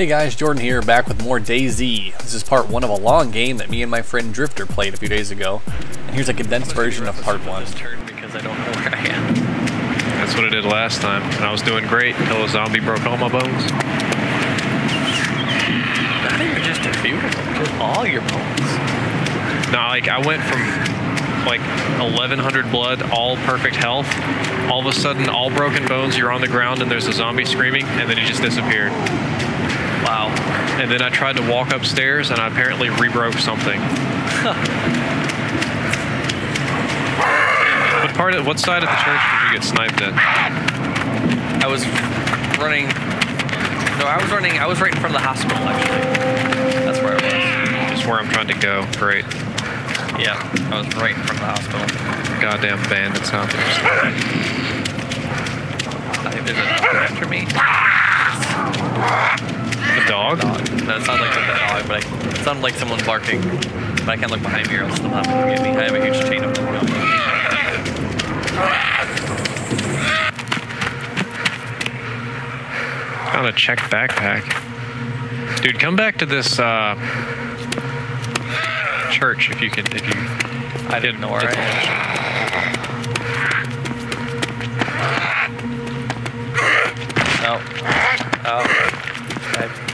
Hey guys, Jordan here, back with more DayZ. This is part one of a long game that me and my friend Drifter played a few days ago. And here's a condensed version of part one. turn because I don't know where I am. That's what I did last time, and I was doing great until a zombie broke all my bones. Not even just a few just all your bones. Now, like, I went from like 1100 blood, all perfect health. All of a sudden, all broken bones, you're on the ground, and there's a zombie screaming, and then he just disappeared. Wow. And then I tried to walk upstairs, and I apparently rebroke something. what part of what side of the church did you get sniped at? I was running. No, I was running. I was right in front of the hospital, actually. That's where I was. Just where I'm trying to go. Great. Yeah, I was right in front of the hospital. Goddamn bandits out there. There's after me. Dog? Dog. No, it sounded like a dog, but I, it sounded like someone barking. But I can't look behind me or else they'll have to get me. I have a huge chain of them. Found a checked backpack. Dude, come back to this uh, church if you can. If you, I didn't know where I am.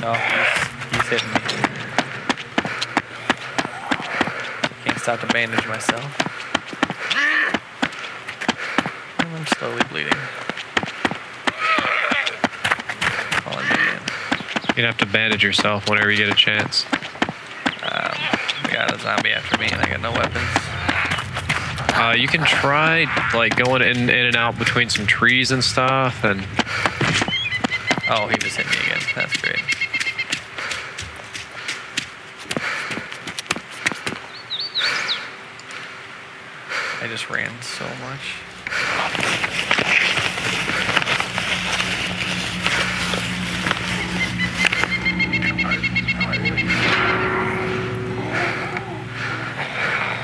No, he's, he's hitting me. Can't stop to bandage myself. And I'm slowly bleeding. Calling me in. you'd have to bandage yourself whenever you get a chance. Um, I got a zombie after me and I got no weapons. Uh, you can try like going in, in and out between some trees and stuff, and Oh, he just hit me again. That's great. I just ran so much.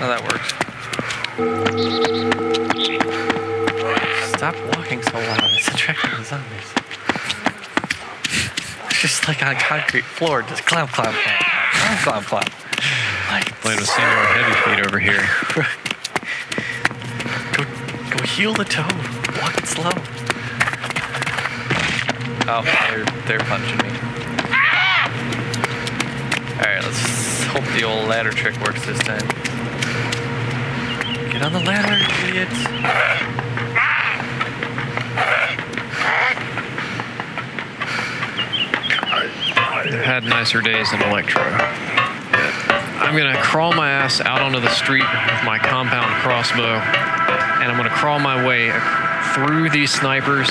Oh, that works. Stop walking so loud. It's attracting the zombies. Just like on a concrete floor, just clomp, clomp, clomp, clomp, clomp, clomp. Like, playing with senior heavy feet over here. go, go heal the toe. Walk it slow. Oh, they're, they're punching me. Alright, let's hope the old ladder trick works this time. Get on the ladder, you idiot. I've had nicer days than Electro. I'm gonna crawl my ass out onto the street with my compound crossbow, and I'm gonna crawl my way through these snipers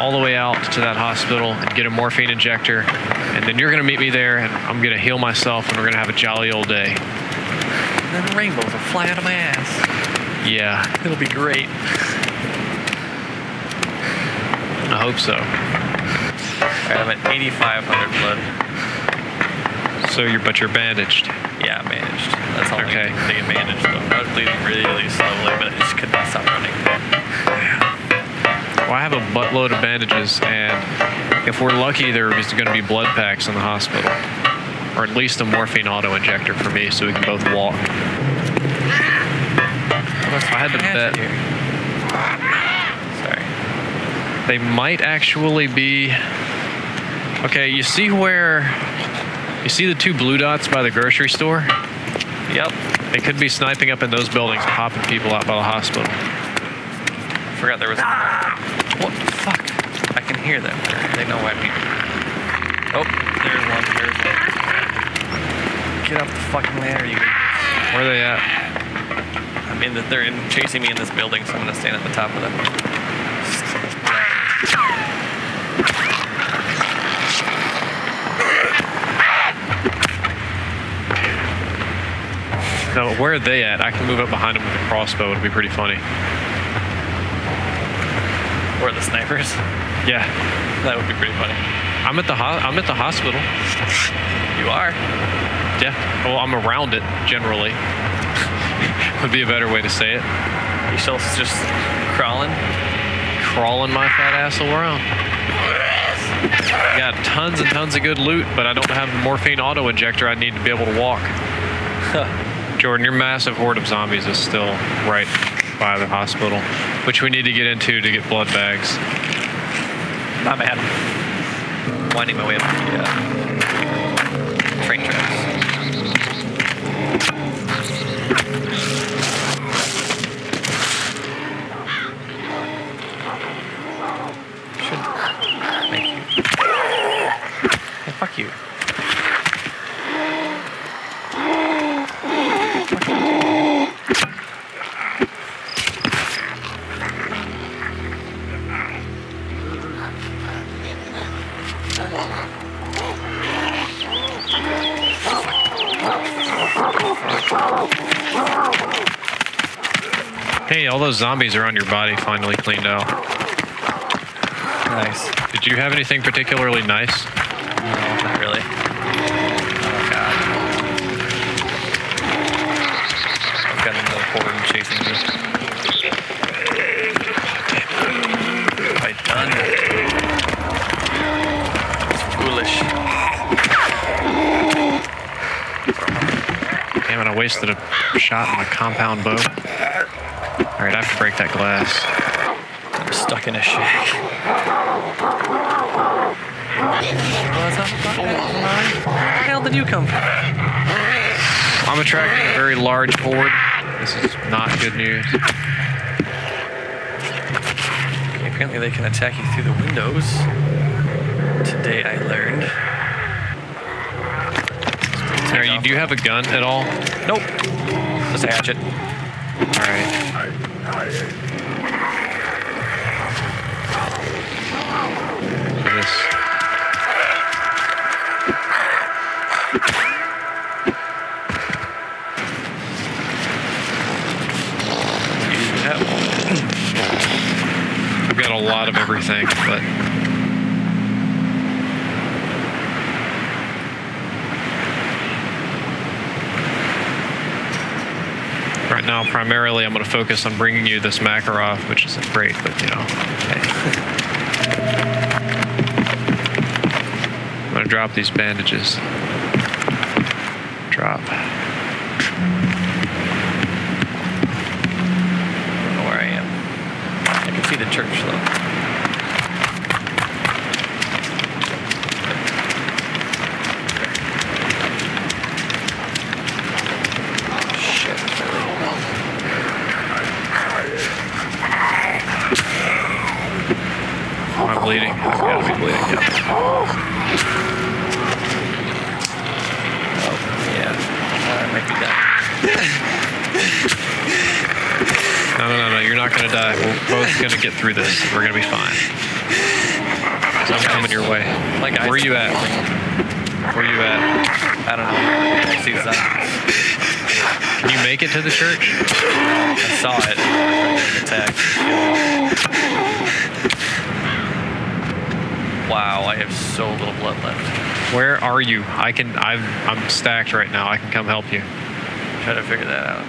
all the way out to that hospital and get a morphine injector. And then you're gonna meet me there, and I'm gonna heal myself, and we're gonna have a jolly old day. And then rainbows will fly out of my ass. Yeah, It'll be great. I hope so. Alright, I'm at 8,500 blood. So you're, but you're bandaged. Yeah, I managed. That's all Okay. I can managed though. I was bleeding really slowly, but I just could not stop running. Well, I have a buttload of bandages, and if we're lucky, there is going to be blood packs in the hospital, or at least a morphine auto injector for me, so we can both walk. If I had to bet, Sorry. they might actually be. Okay, you see where you see the two blue dots by the grocery store? Yep. They could be sniping up in those buildings, popping people out by the hospital. Forgot there was. What the fuck? I can hear them. They know I'm here. Oh, there's one. There's one. Get off the fucking ladder, you. Where are they at? I'm in the. They're in, chasing me in this building, so I'm gonna stand at the top of them. Where are they at? I can move up behind them with a crossbow. It'd be pretty funny. Or the snipers. Yeah, That would be pretty funny. I'm at the ho- I'm at the hospital. You are. Yeah. Well, I'm around it generally. Would be a better way to say it. You still just crawling. Crawling my fat ass around. Got tons and tons of good loot, but I don't have the morphine auto injector I need to be able to walk. Jordan, your massive horde of zombies is still right by the hospital, which we need to get into to get blood bags. Not mad. Winding my way up the uh, train tracks. Should. You. Hey, fuck you. Hey, all those zombies are on your body finally cleaned out. Nice. Did you have anything particularly nice? No, not really. Oh god. I've got another horde chasing me. I wasted a shot in my compound bow. Alright, I have to break that glass. I'm stuck in a shack. Where the hell did you come from? I'm attracting a very large horde. This is not good news. Okay, apparently they can attack you through the windows. Today I learned. Alright, you, do you have a gun at all? Nope. Just a hatchet. Alright. This. I've got a lot of everything, but now, primarily, I'm going to focus on bringing you this Makarov, which isn't great, but you know, hey. I'm going to drop these bandages. Drop. I don't know where I am. I can see the church though. Bleeding? I've got to be bleeding. Yep. Oh, yeah. Uh, might be done. No, no, no, no. You're not going to die. We're both going to get through this. We're going to be fine. I'm coming your way. Like Where are you at? Where are you at? I don't know. I see sign. Can you make it to the church? I saw it. Attacked. Wow, I have so little blood left. Where are you? I can. I'm. I'm stacked right now. I can come help you. Try to figure that out.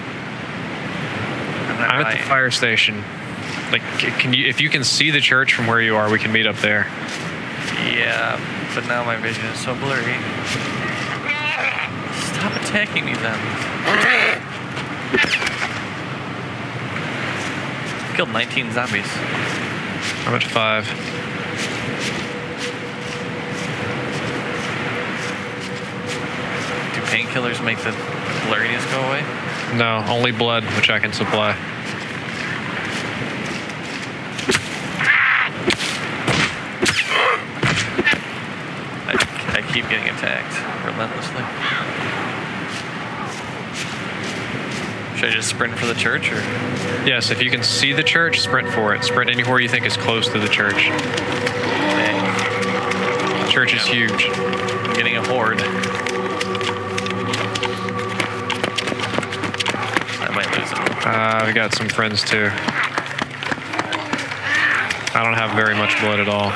I'm, I'm at the fire station. Like, can you? If you can see the church from where you are, we can meet up there. Yeah, but now my vision is so blurry. Stop attacking me then. Killed 19 zombies. I'm at five. Painkillers make the blurriness go away? No, only blood, which I can supply. I, I keep getting attacked relentlessly. Should I just sprint for the church or? Yes, if you can see the church, sprint for it. Sprint anywhere you think is close to the church. Dang, The church is huge. I'm getting a horde. Uh, we got some friends too. I don't have very much blood at all.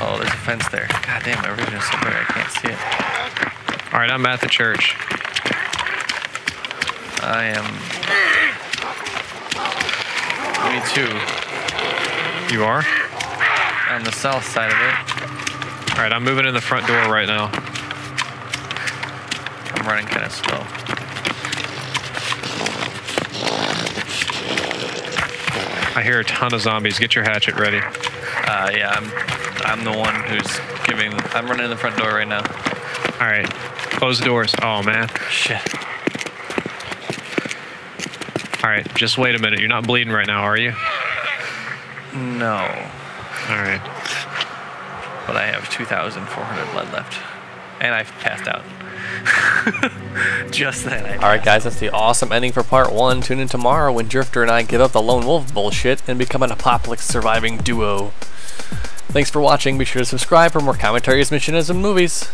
Oh, there's a fence there. God damn, my vision is so I can't see it. All right, I'm at the church. I am. Me too. You are? On the south side of it. All right, I'm moving in the front door right now. I'm running kind of slow. I hear a ton of zombies. Get your hatchet ready. Uh, yeah, I'm. I'm the one who's giving. I'm running in the front door right now. All right, close the doors. Oh man. Shit. All right, just wait a minute. You're not bleeding right now, are you? No, All right. but I have 2,400 blood left, and I've passed out. Just then. I Alright guys, that's the awesome ending for part 1. Tune in tomorrow when Drifter and I give up the lone wolf bullshit and become an apocalypse surviving duo. Thanks for watching. Be sure to subscribe for more commentaries, missions, and movies.